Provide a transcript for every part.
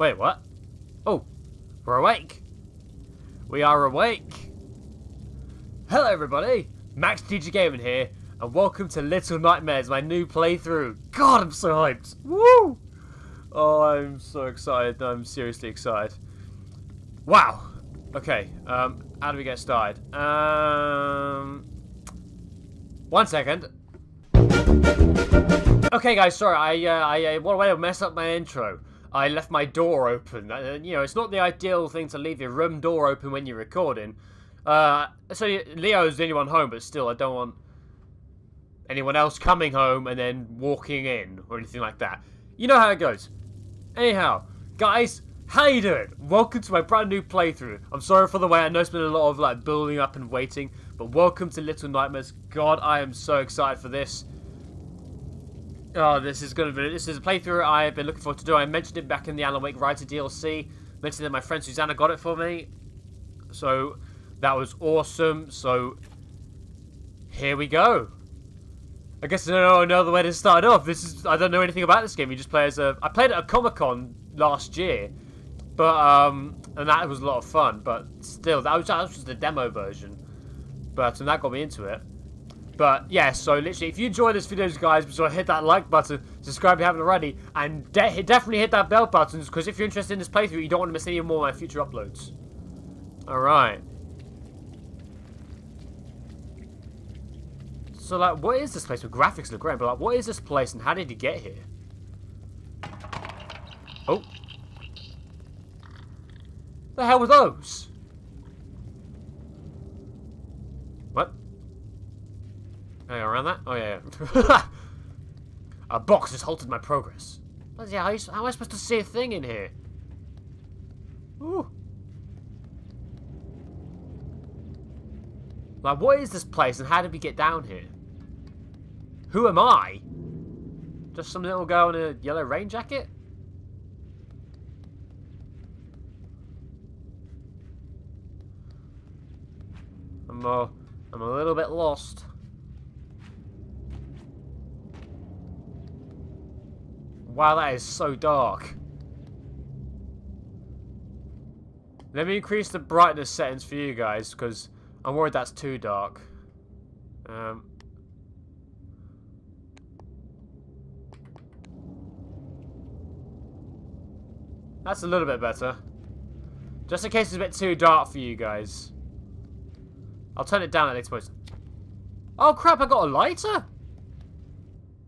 Wait, what? Oh, we're awake. We are awake. Hello, everybody. Max TG Gaming here, and welcome to Little Nightmares, my new playthrough. God, I'm so hyped. Woo! Oh, I'm so excited. I'm seriously excited. Wow. Okay, um, how do we get started? Um, one second. Okay, guys, sorry, I, uh, I, uh, what way to mess up my intro. I left my door open. Uh, you know, it's not the ideal thing to leave your room door open when you're recording. Uh, so Leo's the only one home, but still, I don't want anyone else coming home and then walking in or anything like that. You know how it goes. Anyhow, guys, how you doing? Welcome to my brand new playthrough. I'm sorry for the way I know it's been a lot of like building up and waiting, but welcome to Little Nightmares. God, I am so excited for this. Oh, this is gonna be this is a playthrough I've been looking forward to do. I mentioned it back in the Alan Wake Writer DLC. Mentioned that my friend Susanna got it for me. So that was awesome. So here we go. I guess I don't know another way to start off. This is I don't know anything about this game. You just play as a I played at Comic Con last year. But um and that was a lot of fun, but still that was that was just the demo version. But and that got me into it. But yeah, so literally, if you enjoy this video, guys, so hit that like button, subscribe if you haven't already, and de definitely hit that bell button, because if you're interested in this playthrough, you don't want to miss any more of my future uploads. Alright. So, like, what is this place? The graphics look great, but, like, what is this place, and how did you get here? Oh. The hell were those? What? Oh, yeah, around that? Oh, yeah, yeah. a box has halted my progress. Bloody hell, how, how am I supposed to see a thing in here? Ooh. Like, what is this place and how did we get down here? Who am I? Just some little girl in a yellow rain jacket? I'm, uh, I'm a little bit lost. Wow, that is so dark. Let me increase the brightness settings for you guys, because I'm worried that's too dark. Um, that's a little bit better. Just in case it's a bit too dark for you guys. I'll turn it down at least point. Oh crap, I got a lighter?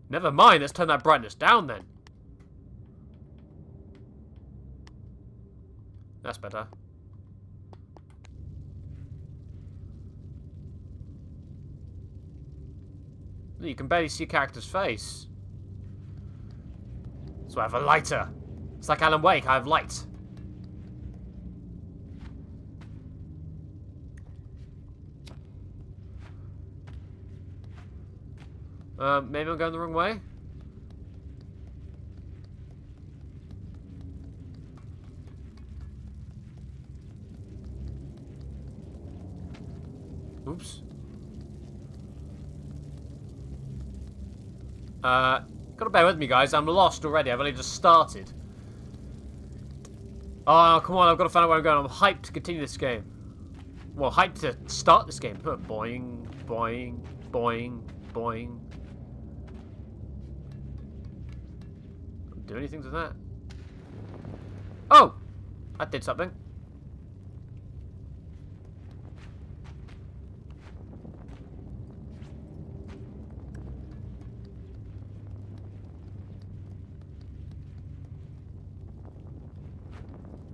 Never mind, let's turn that brightness down then. That's better. You can barely see a character's face. So I have a lighter. It's like Alan Wake, I have light. Um, maybe I'm going the wrong way? Oops. Uh, gotta bear with me, guys. I'm lost already. I've only just started. Oh, come on. I've got to find out where I'm going. I'm hyped to continue this game. Well, hyped to start this game. Boing, boing, boing, boing. Do anything to that? Oh! I did something.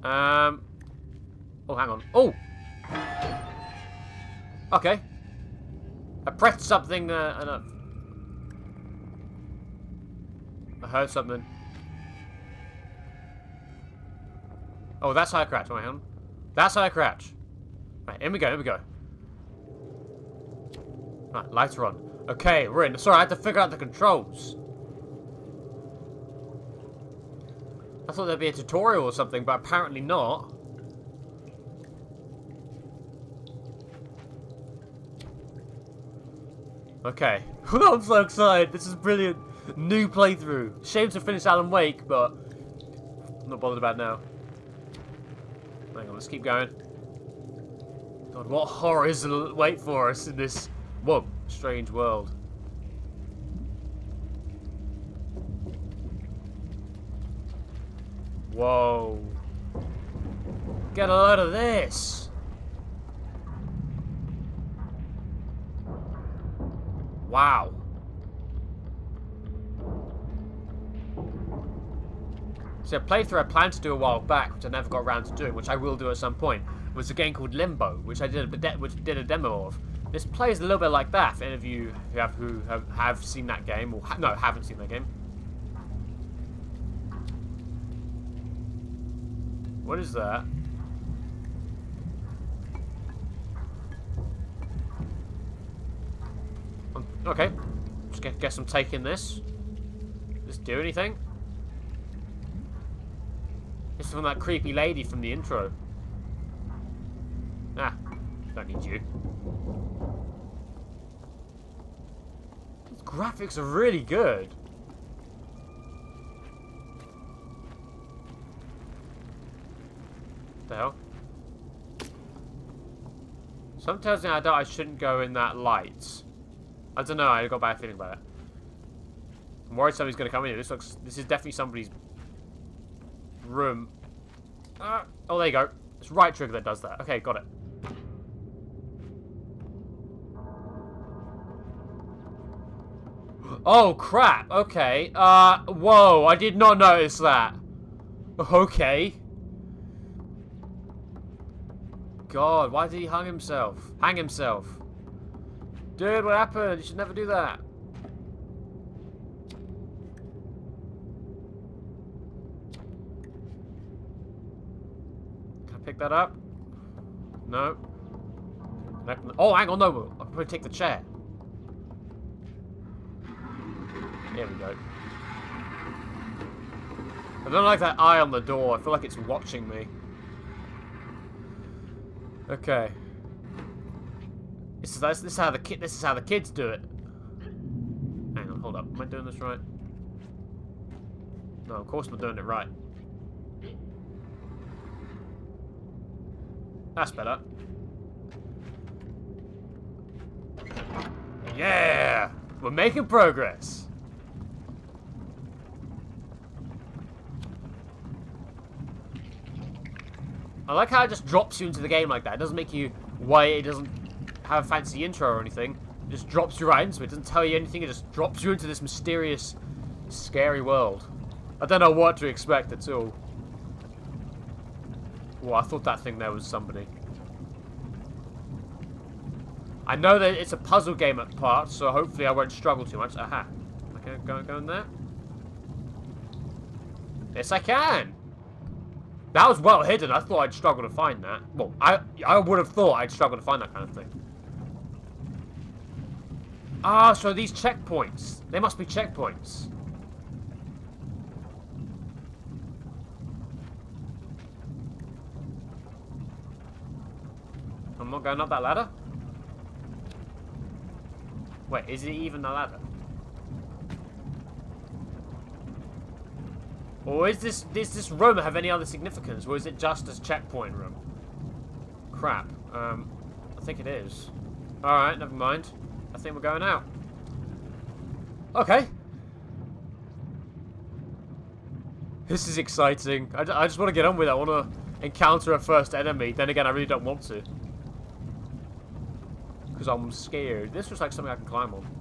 Um. Oh, hang on. Oh! Okay. I pressed something uh, and uh, I heard something. Oh, that's how I crouch. Wait, hang on. That's how I crouch. Right, here we go, here we go. Right, lights are on. Okay, we're in. Sorry, I had to figure out the controls. I thought there'd be a tutorial or something, but apparently not. Okay. I'm so excited. This is brilliant. New playthrough. Shame to finish Alan Wake, but I'm not bothered about now. Hang on, let's keep going. God, what horrors wait for us in this, whoa, strange world. Whoa. Get a load of this. Wow. So a playthrough I planned to do a while back, which I never got around to doing, which I will do at some point, was a game called Limbo, which I did a, which did a demo of. This plays a little bit like that, for any of you who have, who have, have seen that game, or no, haven't seen that game. What is that? Um, okay. Just guess I'm taking this. Does this do anything? This is from that creepy lady from the intro. Ah, don't need you. These graphics are really good. The hell? Sometimes I don't. I shouldn't go in that light. I don't know. I got a bad feeling about it. I'm worried somebody's to come in here. This looks. This is definitely somebody's room. Uh, oh, there you go. It's right trigger that does that. Okay, got it. Oh, crap. Okay. Uh, whoa. I did not notice that. Okay. God, why did he hang himself? Hang himself. Dude, what happened? You should never do that. Can I pick that up? No. Oh, hang on, no. I'll probably take the chair. Here we go. I don't like that eye on the door. I feel like it's watching me. Okay. This is this is how the kid this is how the kids do it. Hang on, hold up. Am I doing this right? No, of course I'm doing it right. That's better. Yeah! We're making progress. I like how it just drops you into the game like that. It doesn't make you why it doesn't have a fancy intro or anything. It just drops you right into it. It doesn't tell you anything. It just drops you into this mysterious, scary world. I don't know what to expect at all. Well, I thought that thing there was somebody. I know that it's a puzzle game at parts, so hopefully I won't struggle too much. Aha. Okay, go, go in there. Yes, I can. That was well hidden. I thought I'd struggle to find that. Well, I I would have thought I'd struggle to find that kind of thing. Ah, so these checkpoints. They must be checkpoints. I'm not going up that ladder? Wait, is it even a ladder? Or is this does this room have any other significance, or is it just a checkpoint room? Crap. Um, I think it is. Alright, never mind. I think we're going out. Okay. This is exciting. I, I just want to get on with it. I want to encounter a first enemy. Then again, I really don't want to. Because I'm scared. This looks like something I can climb on.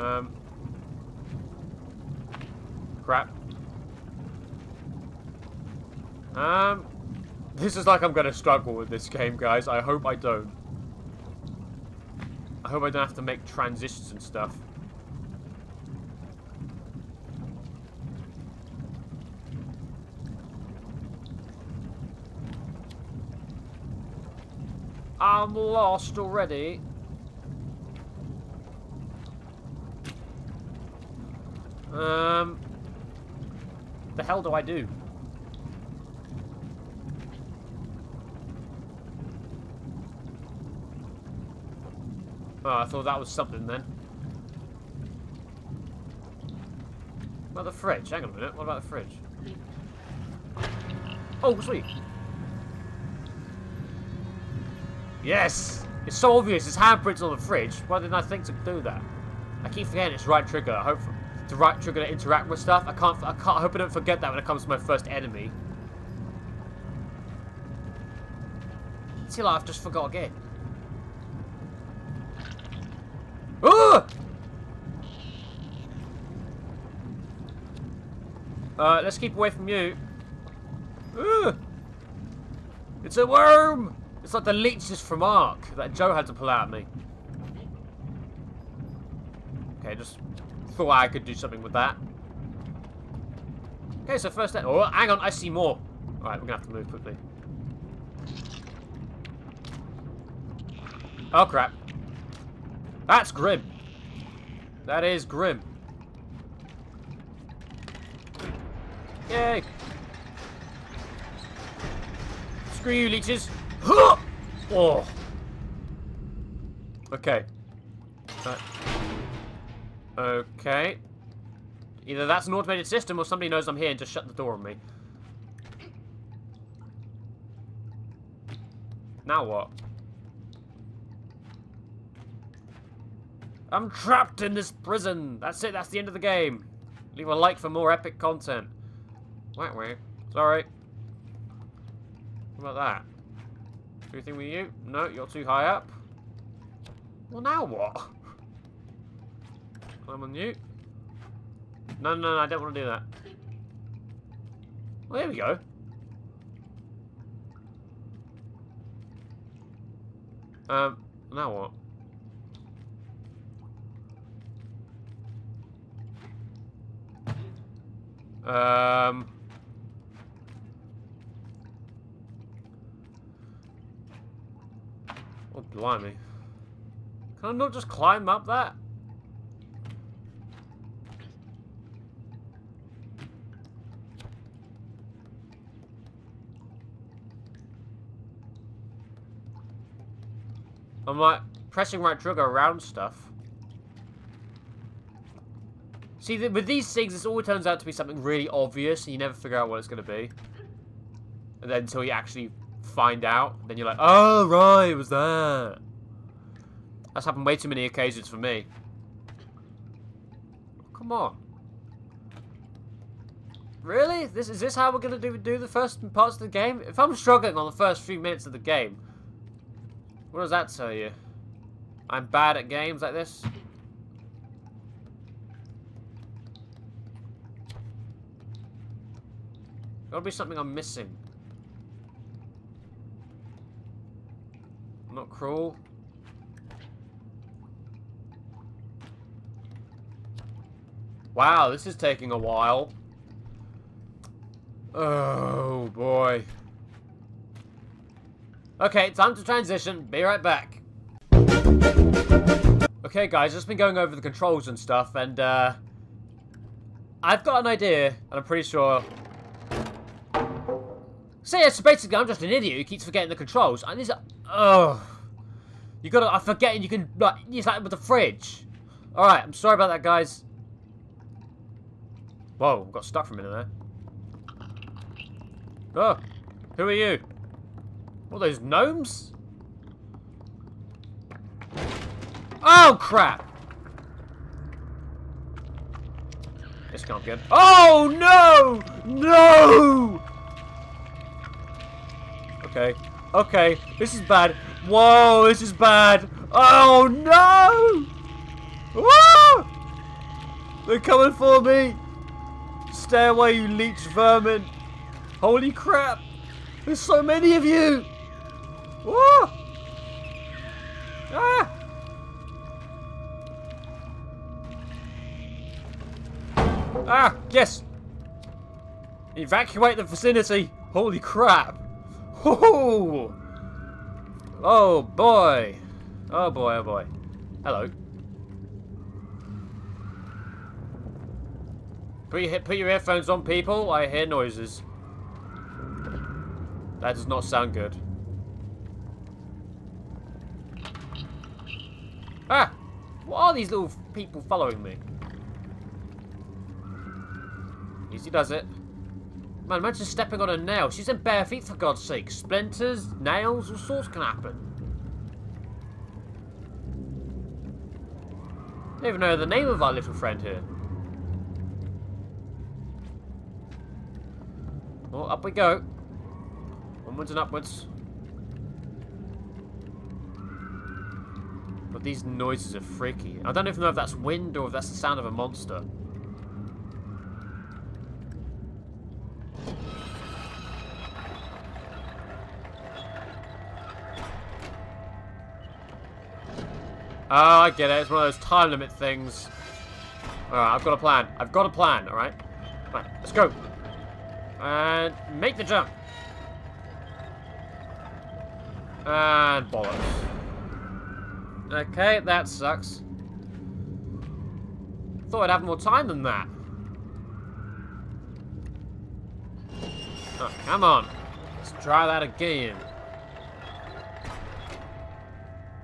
Um. Crap. Um. This is like I'm going to struggle with this game, guys. I hope I don't. I hope I don't have to make transitions and stuff. I'm lost already. Um, the hell do I do? Oh, I thought that was something then. What about the fridge? Hang on a minute. What about the fridge? Oh, sweet. Yes! It's so obvious. It's handprints on the fridge. Why didn't I think to do that? I keep forgetting it's right trigger. I hope the right trigger to interact with stuff. I can't. I can't. I hope I don't forget that when it comes to my first enemy. Till I've just forgot again. Oh! Uh, let's keep away from you. Ugh. It's a worm! It's like the leeches from Ark that Joe had to pull out of me. Okay, just thought I could do something with that. Okay, so first... Oh, hang on, I see more. Alright, we're gonna have to move quickly. Oh, crap. That's grim. That is grim. Yay! Screw you, leeches! Oh! Okay. Uh, okay. Either that's an automated system or somebody knows I'm here and just shut the door on me. Now what? I'm trapped in this prison. That's it. That's the end of the game. Leave a like for more epic content. Wait, wait. Sorry. What about that? Anything with you? No, you're too high up. Well, now what? I'm on you. No, no, no, I don't want to do that. Well, there we go. Um, now what? Um... Oh, blimey. Can I not just climb up that? I'm like pressing right trigger around stuff. See, with these things, this always turns out to be something really obvious, and you never figure out what it's going to be. And then until you actually find out, then you're like, oh, right, it was that. That's happened way too many occasions for me. Come on. Really? This Is this how we're going to do, do the first parts of the game? If I'm struggling on the first few minutes of the game, what does that tell you? I'm bad at games like this? Gotta be something I'm missing. Not cruel. Wow, this is taking a while. Oh, boy. Okay, time to transition. Be right back. Okay, guys, just been going over the controls and stuff, and, uh... I've got an idea, and I'm pretty sure so yeah, so basically I'm just an idiot who keeps forgetting the controls. And this, oh, you gotta, I'm forgetting you can, like, it's like with the fridge. Alright, I'm sorry about that, guys. Whoa, got stuck for a minute there. Oh, who are you? What, those gnomes? Oh, crap! This can't be good. Oh, no! No! Okay. Okay. This is bad. Whoa, this is bad. Oh, no! Whoa! They're coming for me. Stay away, you leech vermin. Holy crap. There's so many of you. Whoa! Ah! Ah, yes. Evacuate the vicinity. Holy crap. Oh! Oh boy! Oh boy, oh boy. Hello. Put your, put your earphones on, people. I hear noises. That does not sound good. Ah! What are these little people following me? Easy does it. Man, imagine stepping on a nail. She's in bare feet, for God's sake. Splinters, nails, all sorts can happen. I don't even know the name of our little friend here. Well, up we go. Onwards and upwards. But these noises are freaky. I don't even know if that's wind or if that's the sound of a monster. Oh, I get it. It's one of those time limit things. Alright, I've got a plan. I've got a plan, alright? Right, let's go. And make the jump. And bollocks. Okay, that sucks. Thought I'd have more time than that. Oh, come on. Let's try that again.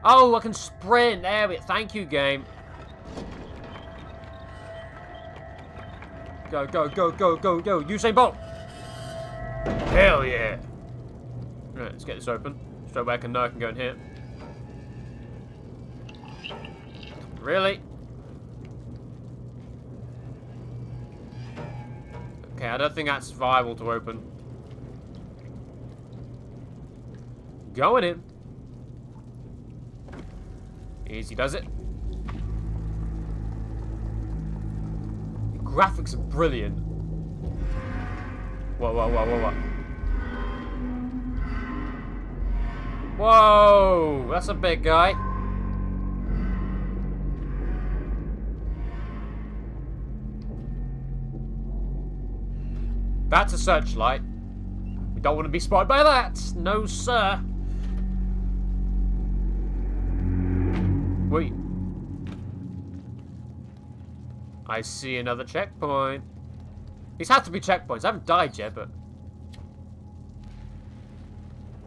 Oh, I can sprint. There we go. Thank you, game. Go, go, go, go, go, go. Usain Bolt. Hell yeah. Right, let's get this open. Straight away I can know I can go in here. Really? Okay, I don't think that's viable to open. Going in. Easy does it. The graphics are brilliant. Whoa, whoa, whoa, whoa, whoa. Whoa! That's a big guy. That's a searchlight. We don't want to be spotted by that. No, sir. Wait. I see another checkpoint. These have to be checkpoints. I haven't died yet, but...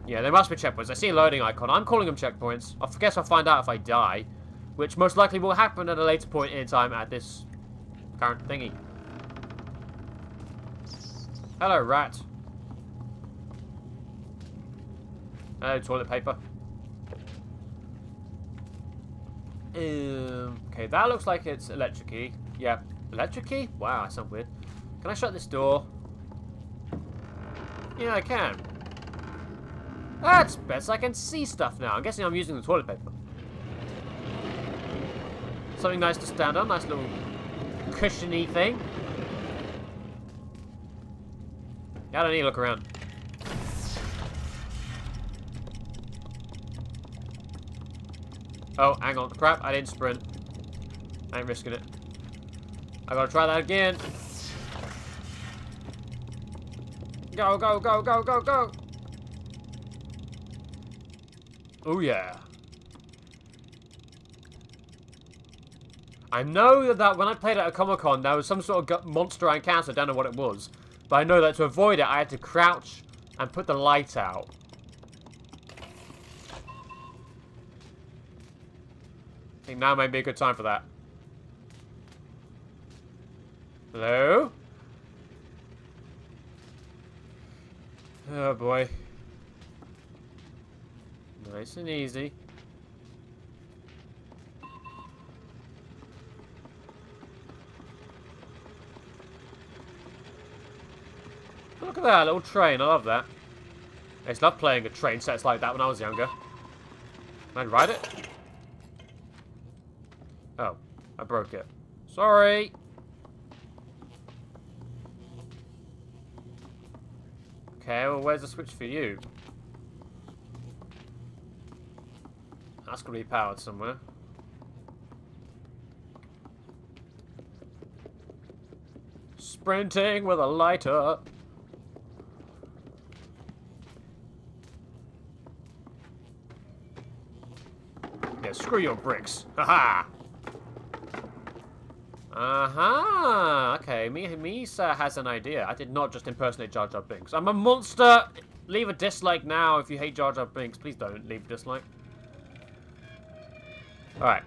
Yeah, they must be checkpoints. I see a loading icon. I'm calling them checkpoints. I guess I'll find out if I die. Which most likely will happen at a later point in time at this current thingy. Hello, rat. Hello, toilet paper. Um, okay, that looks like it's electric key. Yeah, electric key? Wow, that sounds weird. Can I shut this door? Yeah, I can. That's best. I can see stuff now. I'm guessing I'm using the toilet paper. Something nice to stand on. Nice little cushiony thing. I don't need to look around. Oh, hang on. Crap, I didn't sprint. I ain't risking it. I gotta try that again. Go, go, go, go, go, go! Oh, yeah. I know that when I played at a Comic-Con, there was some sort of monster I encountered. I don't know what it was. But I know that to avoid it, I had to crouch and put the light out. I think now might be a good time for that. Hello? Oh boy. Nice and easy. At that, little train. I love that. I used to love playing a train sets like that when I was younger. Can I ride it? Oh, I broke it. Sorry. Okay, well, where's the switch for you? That's going to be powered somewhere. Sprinting with a lighter. Yeah, screw your bricks. Haha! Uh-huh. Okay, me Misa has an idea. I did not just impersonate Jar Jar Binks. I'm a monster! Leave a dislike now if you hate Jar Jar Binks. Please don't leave a dislike. Alright.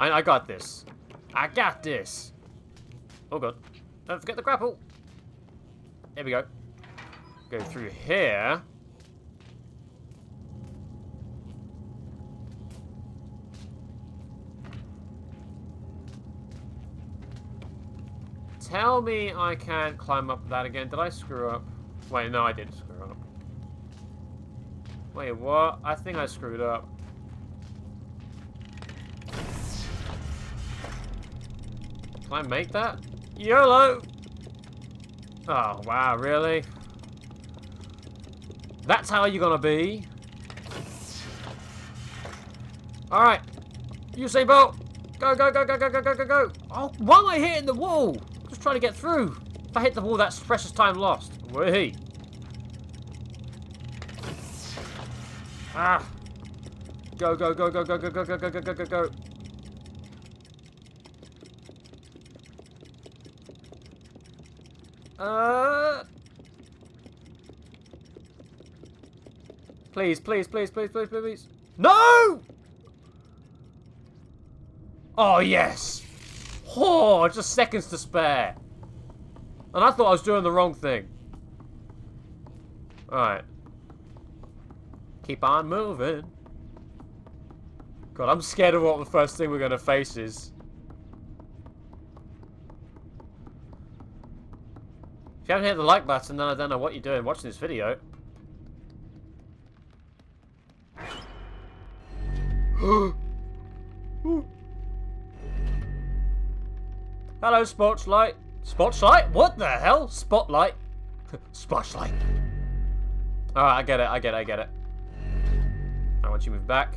I, I got this. I got this. Oh god. Don't forget the grapple. Here we go. Go through here. Tell me I can't climb up that again. Did I screw up? Wait, no, I didn't screw up. Wait, what? I think I screwed up. Can I make that? YOLO! Oh, wow, really? That's how you're gonna be? Alright. Usain Bolt! Go, go, go, go, go, go, go, go, go! Oh, why am I hitting the wall? Trying to get through. If I hit the wall, that's precious time lost. Whee! Ah! Go, go, go, go, go, go, go, go, go, go, go, go, go. Uh... Please, please, please, please, please, please, please. No! Oh, yes! Oh, just seconds to spare. And I thought I was doing the wrong thing. Alright. Keep on moving. God, I'm scared of what the first thing we're going to face is. If you haven't hit the like button, then I don't know what you're doing watching this video. Hello, Spotlight. Spotlight? What the hell? Spotlight? Spotlight. Alright, I get it, I get it, I get it. I want you to move back.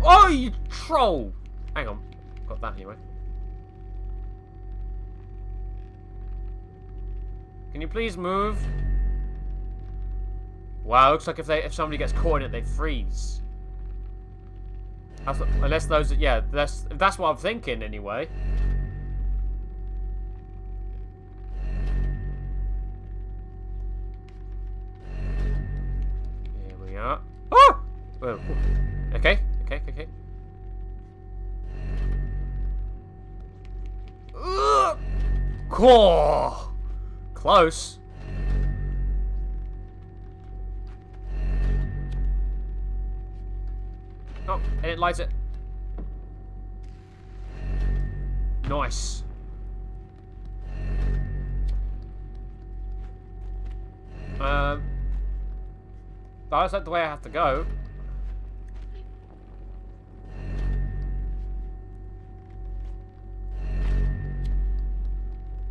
Oh, you troll! Hang on. Got that anyway. Can you please move? Wow, looks like if they if somebody gets caught in it, they freeze. Unless those, yeah, that's that's what I'm thinking anyway. Here we are. Ah! Oh! Whoa. Okay, okay, okay. Ugh! Close. It lights it. Nice. Um, that's like the way I have to go.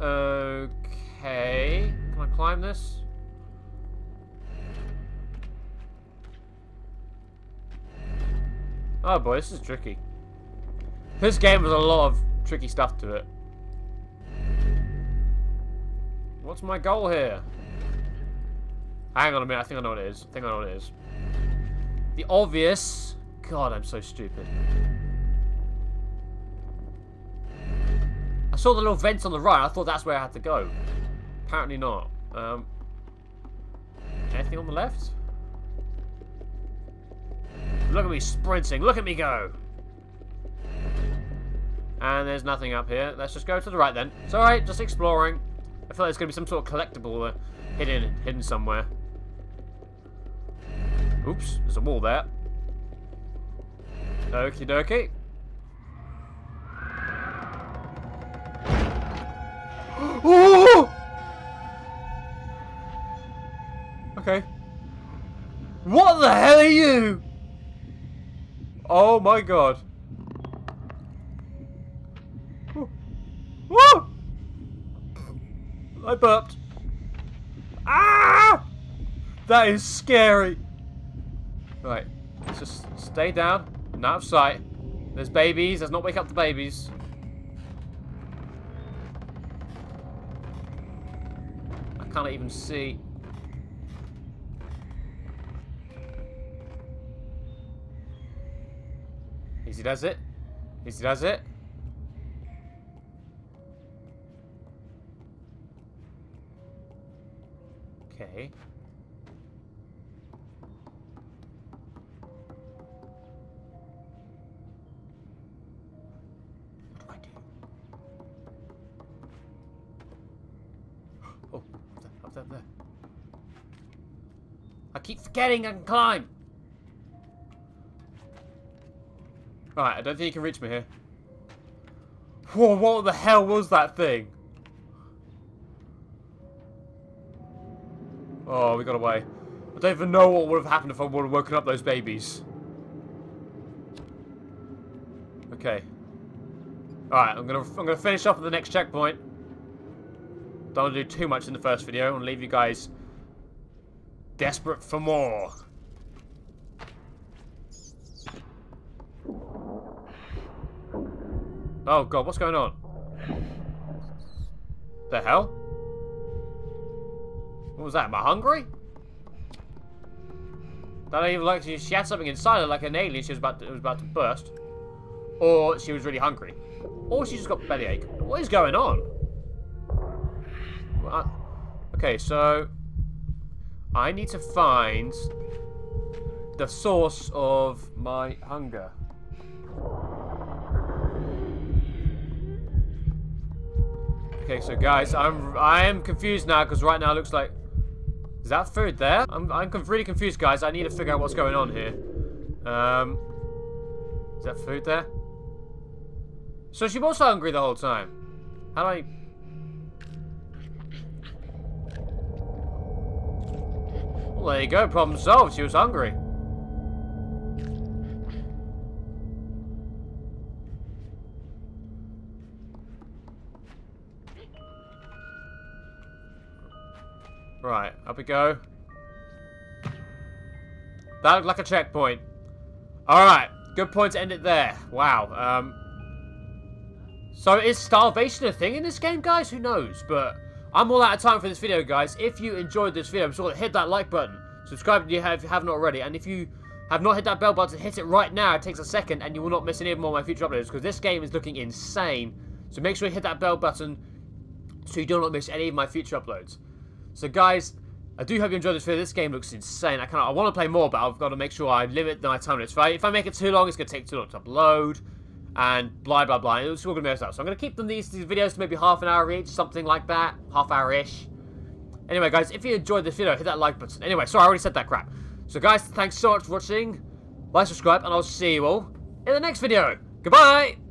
Okay. Can I climb this? Oh boy, this is tricky. This game has a lot of tricky stuff to it. What's my goal here? Hang on a minute, I think I know what it is. I think I know what it is. The obvious... God, I'm so stupid. I saw the little vents on the right, I thought that's where I had to go. Apparently not. Um, anything on the left? Look at me sprinting. Look at me go. And there's nothing up here. Let's just go to the right then. It's alright, just exploring. I feel like there's going to be some sort of collectible uh, hidden, hidden somewhere. Oops, there's a wall there. Okie dokie. Ooh! Okay. What the hell are you? Oh my god. Woo! I burped. Ah! That is scary. Right. Let's just stay down. Not out of sight. There's babies. Let's not wake up the babies. I can't even see. Does it. Easy does it. Okay. Do? Oh, up there? I keep forgetting I can climb. Right, I don't think you can reach me here. Whoa, what the hell was that thing? Oh, we got away. I don't even know what would have happened if I would have woken up those babies. Okay. Alright, I'm gonna I'm gonna finish off at the next checkpoint. Don't want to do too much in the first video. I want to leave you guys desperate for more. Oh god, what's going on? The hell? What was that? Am I hungry? That even like she, had something inside her, like an alien. She was about to, was about to burst, or she was really hungry, or she just got bellyache. What is going on? What? Okay, so I need to find the source of my hunger. Okay, so guys, I'm I am confused now because right now it looks like is that food there? I'm I'm really confused, guys. I need to figure out what's going on here. Um, is that food there? So she was hungry the whole time. How do I? Well, there you go. Problem solved. She was hungry. Right, up we go. That looked like a checkpoint. Alright, good point to end it there. Wow. Um, so is starvation a thing in this game, guys? Who knows? But I'm all out of time for this video, guys. If you enjoyed this video, I'm sure hit that like button. Subscribe if you, have, if you haven't already. And if you have not hit that bell button, hit it right now. It takes a second and you will not miss any more of my future uploads because this game is looking insane. So make sure you hit that bell button so you do not miss any of my future uploads. So guys, I do hope you enjoyed this video. This game looks insane. I of I want to play more, but I've got to make sure I limit my time limits. I, if I make it too long, it's going to take too long to upload. And blah, blah, blah. It's all to mess up. So I'm going to keep them these, these videos to maybe half an hour each. Something like that. Half hour-ish. Anyway, guys, if you enjoyed this video, hit that like button. Anyway, sorry, I already said that crap. So, guys, thanks so much for watching. Like, subscribe, and I'll see you all in the next video. Goodbye!